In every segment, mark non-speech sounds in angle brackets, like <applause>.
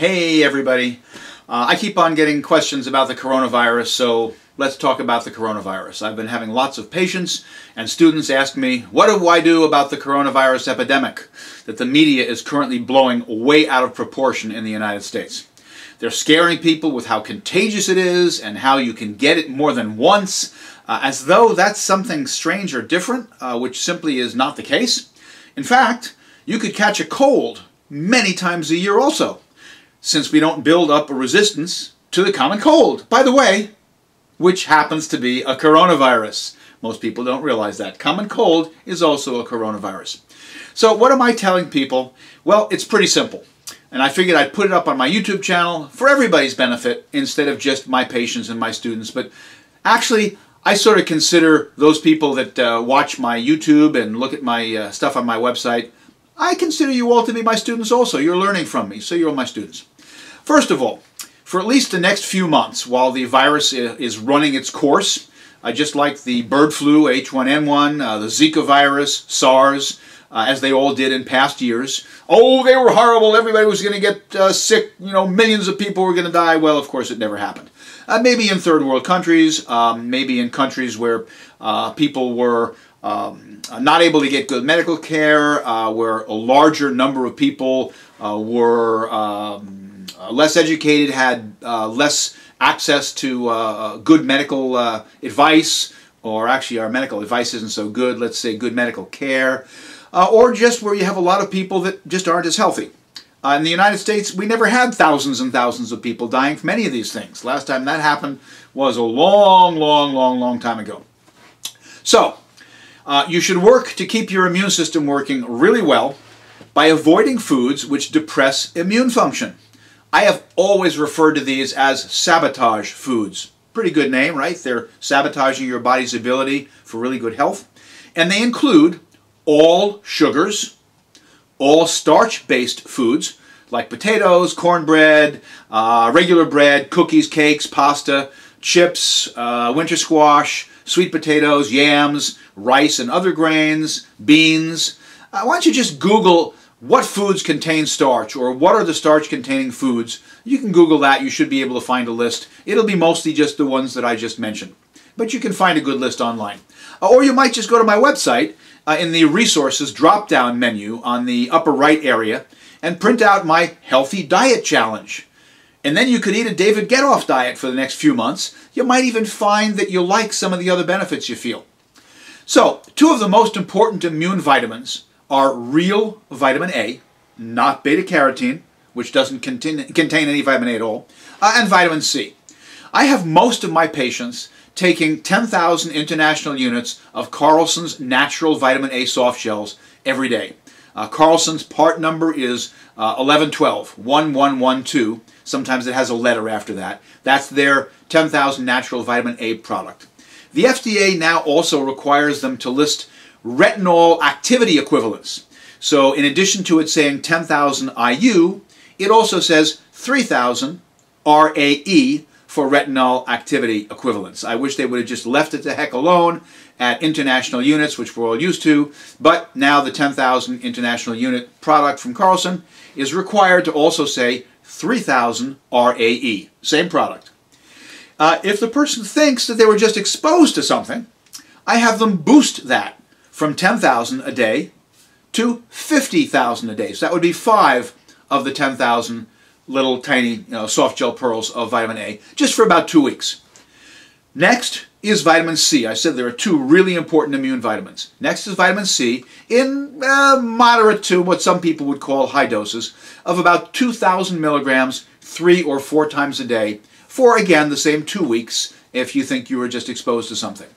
Hey everybody. Uh, I keep on getting questions about the coronavirus, so let's talk about the coronavirus. I've been having lots of patients and students ask me, what do I do about the coronavirus epidemic that the media is currently blowing way out of proportion in the United States? They're scaring people with how contagious it is and how you can get it more than once, uh, as though that's something strange or different, uh, which simply is not the case. In fact, you could catch a cold many times a year also since we don't build up a resistance to the common cold. By the way, which happens to be a coronavirus. Most people don't realize that. Common cold is also a coronavirus. So what am I telling people? Well, it's pretty simple. And I figured I'd put it up on my YouTube channel for everybody's benefit instead of just my patients and my students. But actually, I sort of consider those people that uh, watch my YouTube and look at my uh, stuff on my website, I consider you all to be my students also. You're learning from me, so you're my students. First of all, for at least the next few months while the virus is running its course, uh, just like the bird flu, H1N1, uh, the Zika virus, SARS, uh, as they all did in past years. Oh, they were horrible. Everybody was going to get uh, sick. You know, millions of people were going to die. Well, of course, it never happened. Uh, maybe in third world countries, um, maybe in countries where uh, people were um, not able to get good medical care, where a larger number of people were. Um, uh, less educated had uh, less access to uh, uh good medical uh, advice, or actually our medical advice isn't so good, let's say good medical care, or just where you have a lot of people that just aren't as healthy. in the United States, we never had thousands and thousands of people dying from any of these things. Last time that happened was a long, long, long, long time ago. So, you should work to keep your immune system working really well by avoiding foods which depress immune function. I have always referred to these as sabotage foods. Pretty good name, right? They're sabotaging your body's ability for really good health. And they include all sugars, all starch-based foods, like potatoes, cornbread, uh, regular bread, cookies, cakes, pasta, chips, uh, winter squash, sweet potatoes, yams, rice and other grains, beans. Uh, why don't you just Google what foods contain starch or what are the starch containing foods. You can Google that. You should be able to find a list. It'll be mostly just the ones that I just mentioned. But you can find a good list online. Uh, or you might just go to my website uh, in the resources drop down menu on the upper right area and print out my healthy diet challenge. And then you could eat a David Getoff diet for the next few months. You might even find that you like some of the other benefits you feel. So, two of the most important immune vitamins are real vitamin A, not beta carotene, which doesn't contain, contain any vitamin A at all, uh, and vitamin C. I have most of my patients taking 10,000 international units of Carlson's natural vitamin A soft gels every day. Uh, Carlson's part number is uh, 1112, 1112. Sometimes it has a letter after that. That's their 10,000 natural vitamin A product. The FDA now also requires them to list retinol activity equivalents. So in addition to it saying 10,000 IU, it also says 3,000 RAE for retinol activity equivalents. I wish they would have just left it the heck alone at international units, which we're all used to, but now the 10,000 international unit product from Carlson is required to also say 3,000 RAE, same product. Uh, if the person thinks that they were just exposed to something, I have them boost that from 10,000 a day to 50,000 a day. So that would be five of the 10,000 little tiny you know, soft gel pearls of vitamin A just for about two weeks. Next is vitamin C. I said there are two really important immune vitamins. Next is vitamin C in uh, moderate to what some people would call high doses of about 2,000 milligrams three or four times a day for, again, the same two weeks if you think you were just exposed to something.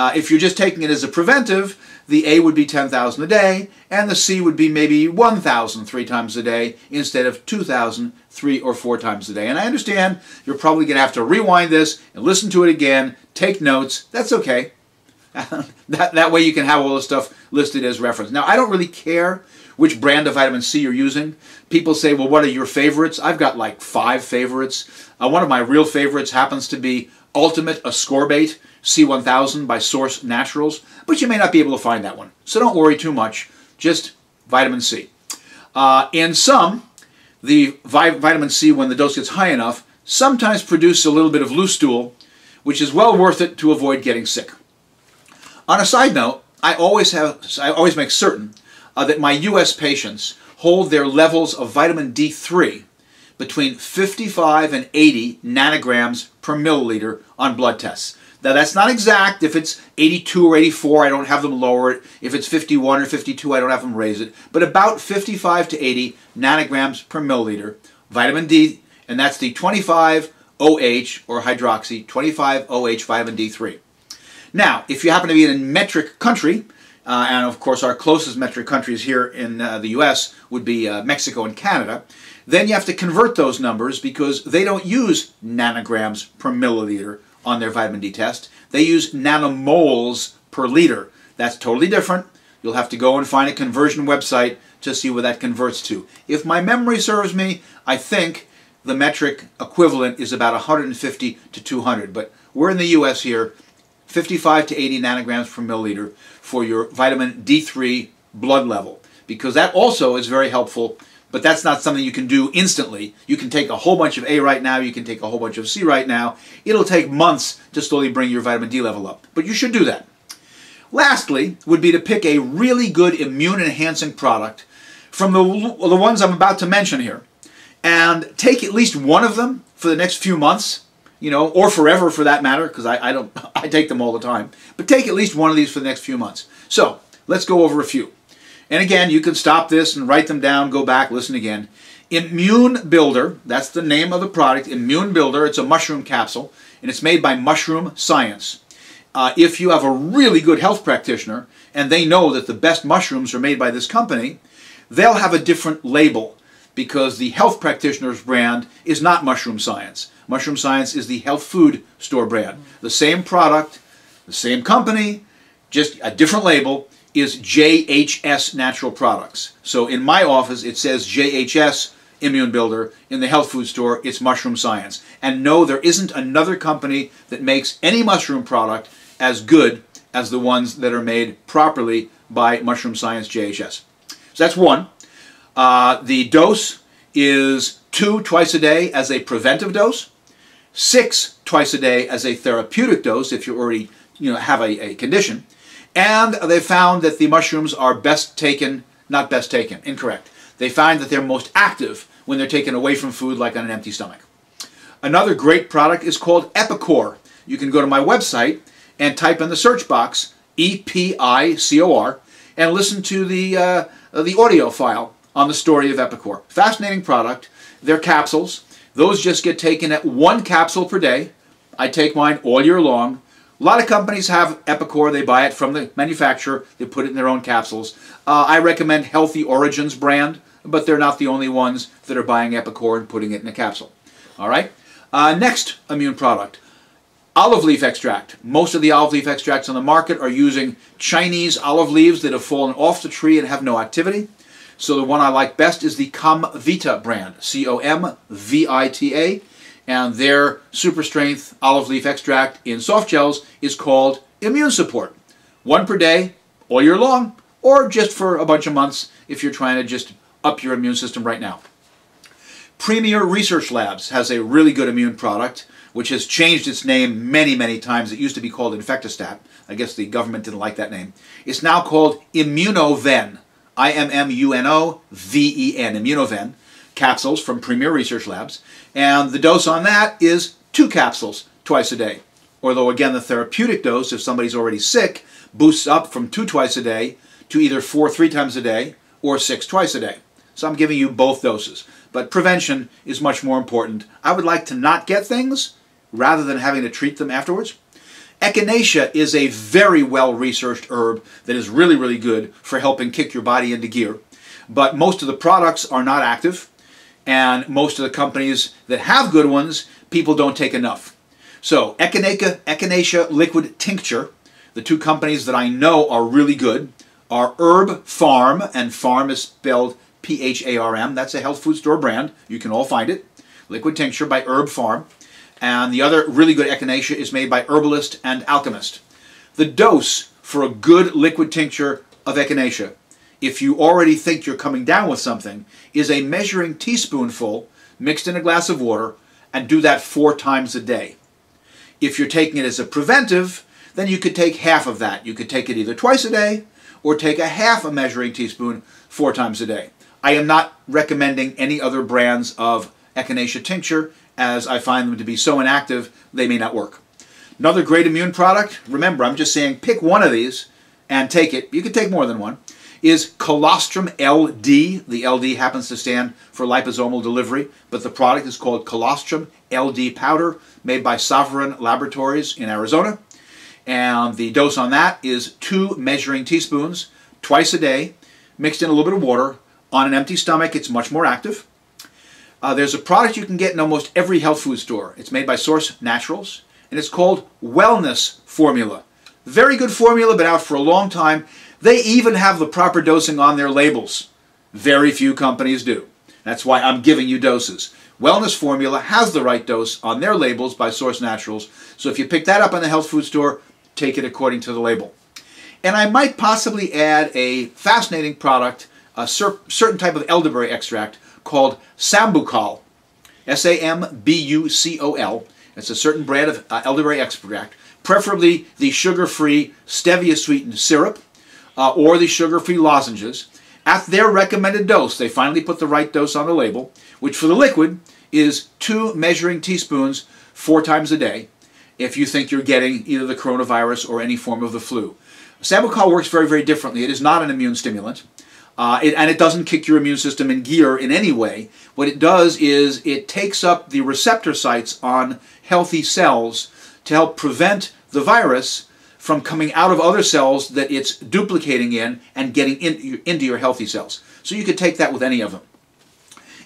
Uh, if you're just taking it as a preventive, the A would be 10,000 a day, and the C would be maybe 1,000 three times a day instead of 2,000 three or four times a day. And I understand you're probably going to have to rewind this and listen to it again, take notes. That's okay. <laughs> that, that way you can have all the stuff listed as reference. Now, I don't really care which brand of vitamin C you're using. People say, well, what are your favorites? I've got like five favorites. Uh, one of my real favorites happens to be Ultimate Ascorbate C1000 by Source Naturals, but you may not be able to find that one. So don't worry too much, just vitamin C. Uh, in some, the vi vitamin C, when the dose gets high enough, sometimes produce a little bit of loose stool, which is well worth it to avoid getting sick. On a side note, I always have I always make certain uh, that my U.S. patients hold their levels of vitamin D3 between 55 and 80 nanograms per milliliter on blood tests. Now that's not exact. If it's 82 or 84, I don't have them lower it. If it's 51 or 52, I don't have them raise it. But about 55 to 80 nanograms per milliliter vitamin D, and that's the 25 OH or hydroxy 25 OH vitamin D3. Now, if you happen to be in a metric country, uh, and of course our closest metric countries here in uh, the US would be uh, Mexico and Canada, then you have to convert those numbers because they don't use nanograms per milliliter on their vitamin D test. They use nanomoles per liter. That's totally different. You'll have to go and find a conversion website to see what that converts to. If my memory serves me, I think the metric equivalent is about 150 to 200. But we're in the US here, 55 to 80 nanograms per milliliter for your vitamin D3 blood level because that also is very helpful but that's not something you can do instantly. You can take a whole bunch of A right now, you can take a whole bunch of C right now. It'll take months to slowly bring your vitamin D level up, but you should do that. Lastly, would be to pick a really good immune enhancing product from the, the ones I'm about to mention here and take at least one of them for the next few months you know, or forever for that matter, because I, I don't, <laughs> I take them all the time. But take at least one of these for the next few months. So let's go over a few. And again, you can stop this and write them down, go back, listen again. Immune Builder, that's the name of the product. Immune Builder, it's a mushroom capsule, and it's made by Mushroom Science. Uh, if you have a really good health practitioner and they know that the best mushrooms are made by this company, they'll have a different label because the health practitioner's brand is not Mushroom Science. Mushroom Science is the health food store brand. The same product, the same company, just a different label is JHS Natural Products. So in my office it says JHS Immune Builder. In the health food store it's Mushroom Science. And no, there isn't another company that makes any mushroom product as good as the ones that are made properly by Mushroom Science JHS. So that's one. Uh, the dose is two twice a day as a preventive dose six twice a day as a therapeutic dose if you already you know, have a, a condition. And they found that the mushrooms are best taken, not best taken, incorrect. They find that they're most active when they're taken away from food like on an empty stomach. Another great product is called Epicor. You can go to my website and type in the search box E-P-I-C-O-R and listen to the, uh, the audio file on the story of Epicor. Fascinating product. They're capsules. Those just get taken at one capsule per day. I take mine all year long. A lot of companies have Epicor. They buy it from the manufacturer. They put it in their own capsules. Uh, I recommend Healthy Origins brand, but they're not the only ones that are buying Epicor and putting it in a capsule. All right. Uh, next immune product, olive leaf extract. Most of the olive leaf extracts on the market are using Chinese olive leaves that have fallen off the tree and have no activity. So the one I like best is the Comvita brand, C-O-M-V-I-T-A, and their super strength olive leaf extract in soft gels is called Immune Support. One per day, all year long, or just for a bunch of months if you're trying to just up your immune system right now. Premier Research Labs has a really good immune product which has changed its name many, many times. It used to be called Infectastat. I guess the government didn't like that name. It's now called Immunoven. I-M-M-U-N-O-V-E-N, Immunoven, capsules from Premier Research Labs. And the dose on that is two capsules twice a day. Although, again, the therapeutic dose, if somebody's already sick, boosts up from two twice a day to either four three times a day or six twice a day. So I'm giving you both doses. But prevention is much more important. I would like to not get things rather than having to treat them afterwards. Echinacea is a very well-researched herb that is really, really good for helping kick your body into gear. But most of the products are not active, and most of the companies that have good ones, people don't take enough. So Echinacea, Echinacea Liquid Tincture, the two companies that I know are really good, are Herb Pharm, and Farm is spelled P-H-A-R-M. That's a health food store brand. You can all find it. Liquid Tincture by Herb Pharm and the other really good echinacea is made by Herbalist and Alchemist. The dose for a good liquid tincture of echinacea if you already think you're coming down with something, is a measuring teaspoonful mixed in a glass of water and do that four times a day. If you're taking it as a preventive, then you could take half of that. You could take it either twice a day or take a half a measuring teaspoon four times a day. I am not recommending any other brands of echinacea tincture as I find them to be so inactive they may not work. Another great immune product, remember I'm just saying pick one of these and take it. You can take more than one is colostrum LD. The LD happens to stand for liposomal delivery, but the product is called colostrum LD powder made by Sovereign Laboratories in Arizona. And the dose on that is two measuring teaspoons twice a day, mixed in a little bit of water. On an empty stomach, it's much more active. Uh, there's a product you can get in almost every health food store. It's made by Source Naturals, and it's called Wellness Formula. Very good formula, been out for a long time. They even have the proper dosing on their labels. Very few companies do. That's why I'm giving you doses. Wellness Formula has the right dose on their labels by Source Naturals. So if you pick that up in the health food store, take it according to the label. And I might possibly add a fascinating product, a cer certain type of elderberry extract called Sambucol. S-A-M-B-U-C-O-L. It's a certain brand of uh, elderberry extract, preferably the sugar-free stevia-sweetened syrup uh, or the sugar-free lozenges. At their recommended dose, they finally put the right dose on the label, which for the liquid is two measuring teaspoons four times a day if you think you're getting either the coronavirus or any form of the flu. Sambucol works very, very differently. It is not an immune stimulant. Uh, it, and it doesn't kick your immune system in gear in any way. What it does is it takes up the receptor sites on healthy cells to help prevent the virus from coming out of other cells that it's duplicating in and getting in, into your healthy cells. So you could take that with any of them.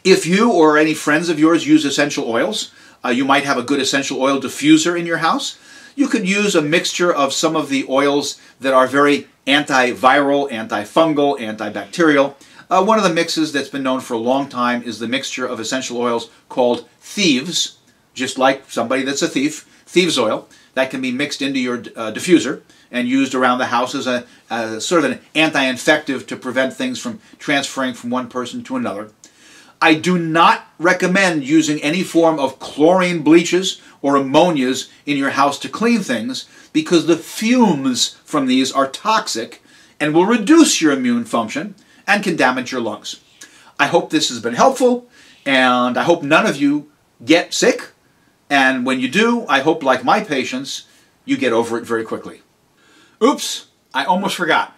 If you or any friends of yours use essential oils, uh, you might have a good essential oil diffuser in your house. You could use a mixture of some of the oils that are very antiviral, antifungal, antibacterial. Uh, one of the mixes that's been known for a long time is the mixture of essential oils called thieves, just like somebody that's a thief, thieves oil that can be mixed into your uh, diffuser and used around the house as a, as sort of an anti-infective to prevent things from transferring from one person to another. I do not recommend using any form of chlorine bleaches or ammonias in your house to clean things because the fumes from these are toxic and will reduce your immune function and can damage your lungs. I hope this has been helpful and I hope none of you get sick and when you do, I hope, like my patients, you get over it very quickly. Oops, I almost forgot.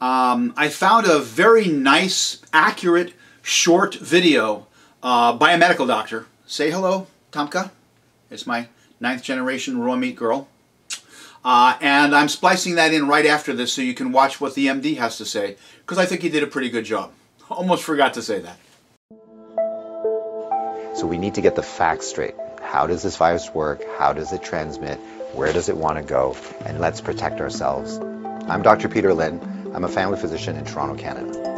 Um, I found a very nice, accurate, short video uh, by a medical doctor. Say hello, Tamka. It's my ninth generation raw meat girl. Uh, and I'm splicing that in right after this so you can watch what the MD has to say, because I think he did a pretty good job. Almost forgot to say that. So we need to get the facts straight. How does this virus work? How does it transmit? Where does it want to go? And let's protect ourselves. I'm Dr. Peter Lin. I'm a family physician in Toronto, Canada.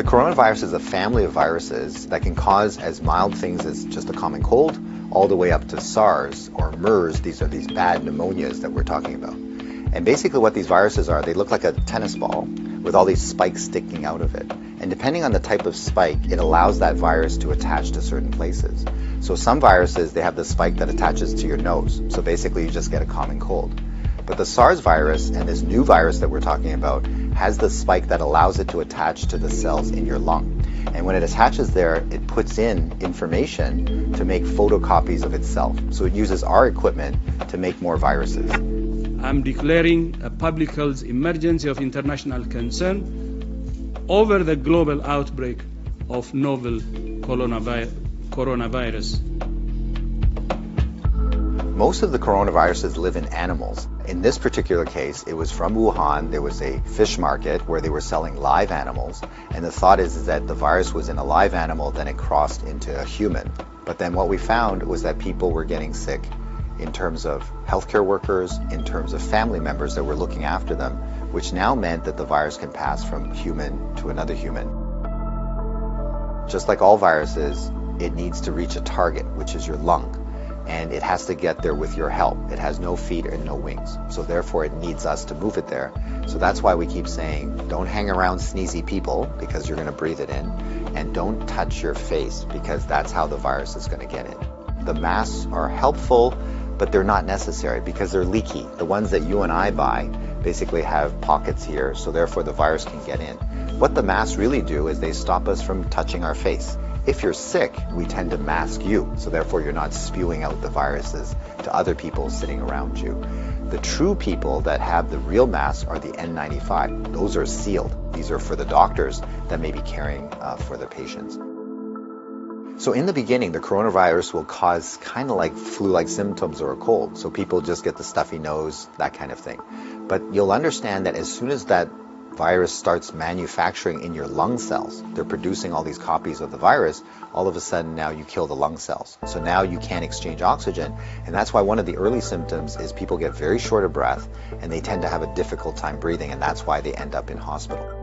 The coronavirus is a family of viruses that can cause as mild things as just a common cold all the way up to SARS or MERS. These are these bad pneumonias that we're talking about. And basically what these viruses are, they look like a tennis ball with all these spikes sticking out of it. And depending on the type of spike, it allows that virus to attach to certain places. So some viruses, they have the spike that attaches to your nose. So basically you just get a common cold. But the SARS virus and this new virus that we're talking about has the spike that allows it to attach to the cells in your lung. And when it attaches there, it puts in information to make photocopies of itself. So it uses our equipment to make more viruses. I'm declaring a public health emergency of international concern over the global outbreak of novel coronavirus. Most of the coronaviruses live in animals. In this particular case, it was from Wuhan. There was a fish market where they were selling live animals. And the thought is, is that the virus was in a live animal, then it crossed into a human. But then what we found was that people were getting sick in terms of healthcare workers, in terms of family members that were looking after them, which now meant that the virus can pass from human to another human. Just like all viruses, it needs to reach a target, which is your lung. And it has to get there with your help. It has no feet and no wings. So therefore it needs us to move it there. So that's why we keep saying don't hang around sneezy people because you're going to breathe it in and don't touch your face because that's how the virus is going to get in. The masks are helpful, but they're not necessary because they're leaky. The ones that you and I buy basically have pockets here, so therefore the virus can get in. What the masks really do is they stop us from touching our face. If you're sick, we tend to mask you, so therefore you're not spewing out the viruses to other people sitting around you. The true people that have the real masks are the N95. Those are sealed. These are for the doctors that may be caring uh, for their patients. So in the beginning, the coronavirus will cause kind of like flu-like symptoms or a cold. So people just get the stuffy nose, that kind of thing. But you'll understand that as soon as that virus starts manufacturing in your lung cells, they're producing all these copies of the virus, all of a sudden now you kill the lung cells. So now you can't exchange oxygen. And that's why one of the early symptoms is people get very short of breath and they tend to have a difficult time breathing, and that's why they end up in hospital.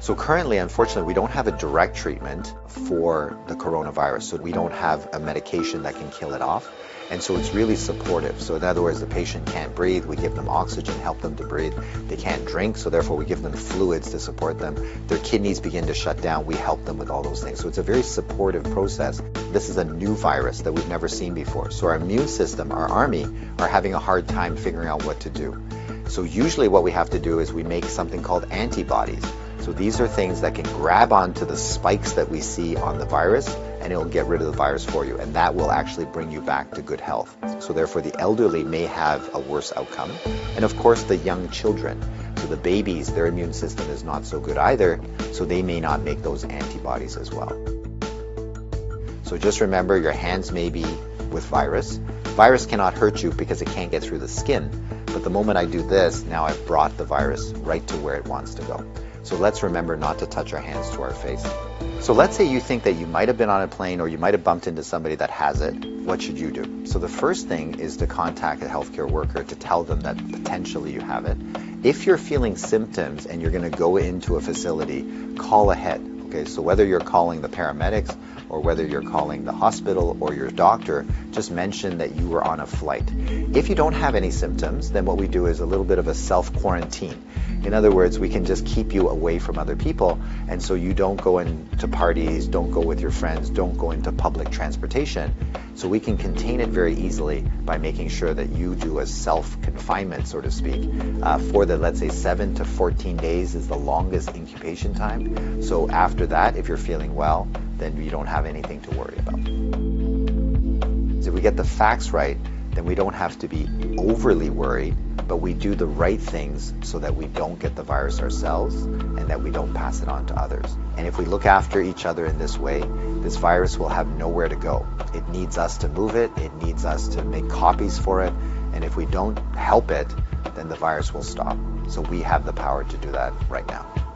So currently, unfortunately, we don't have a direct treatment for the coronavirus. So we don't have a medication that can kill it off. And so it's really supportive. So in other words, the patient can't breathe, we give them oxygen, help them to breathe. They can't drink, so therefore we give them fluids to support them. Their kidneys begin to shut down, we help them with all those things. So it's a very supportive process. This is a new virus that we've never seen before. So our immune system, our army, are having a hard time figuring out what to do. So usually what we have to do is we make something called antibodies. So these are things that can grab onto the spikes that we see on the virus and it'll get rid of the virus for you and that will actually bring you back to good health. So therefore the elderly may have a worse outcome and of course the young children. So the babies, their immune system is not so good either, so they may not make those antibodies as well. So just remember your hands may be with virus. Virus cannot hurt you because it can't get through the skin. But the moment I do this, now I've brought the virus right to where it wants to go. So let's remember not to touch our hands to our face. So let's say you think that you might have been on a plane or you might have bumped into somebody that has it. What should you do? So the first thing is to contact a healthcare worker to tell them that potentially you have it. If you're feeling symptoms and you're going to go into a facility, call ahead. Okay, so whether you're calling the paramedics or whether you're calling the hospital or your doctor, just mention that you were on a flight. If you don't have any symptoms, then what we do is a little bit of a self quarantine. In other words, we can just keep you away from other people, and so you don't go into parties, don't go with your friends, don't go into public transportation. So we can contain it very easily by making sure that you do a self confinement, so to speak, uh, for the, let's say, 7 to 14 days is the longest incubation time. So after that, if you're feeling well, then you don't have anything to worry about. If we get the facts right, then we don't have to be overly worried but we do the right things so that we don't get the virus ourselves and that we don't pass it on to others. And if we look after each other in this way, this virus will have nowhere to go. It needs us to move it, it needs us to make copies for it, and if we don't help it, then the virus will stop. So we have the power to do that right now.